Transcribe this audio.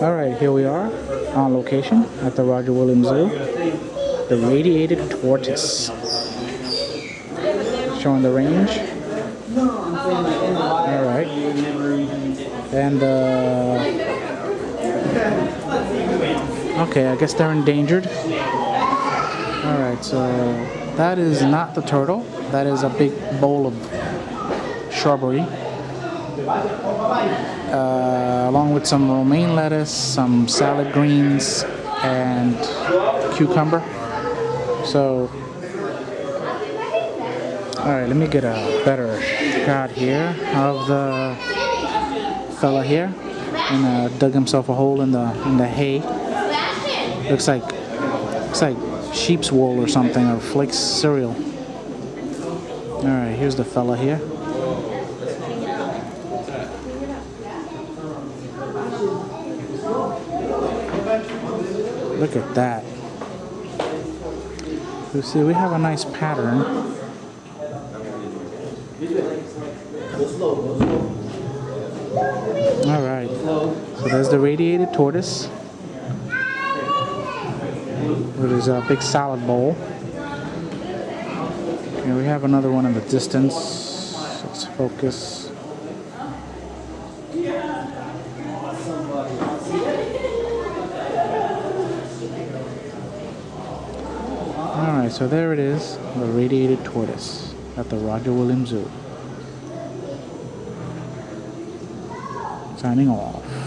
All right, here we are on location at the Roger Williams Zoo. The radiated tortoise. Showing the range. All right. And, uh, okay, I guess they're endangered. All right, so that is not the turtle. That is a big bowl of shrubbery. Uh, along with some romaine lettuce, some salad greens, and cucumber. So, all right, let me get a better shot here of the fella here, and uh, dug himself a hole in the in the hay. Looks like looks like sheep's wool or something, or flakes cereal. All right, here's the fella here. Look at that. You see, we have a nice pattern. All right. So there's the radiated tortoise. With his uh, big salad bowl. Here we have another one in the distance. Let's focus. Alright, so there it is, the radiated tortoise at the Roger Williams Zoo. Signing off.